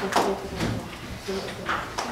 ご指導くださ。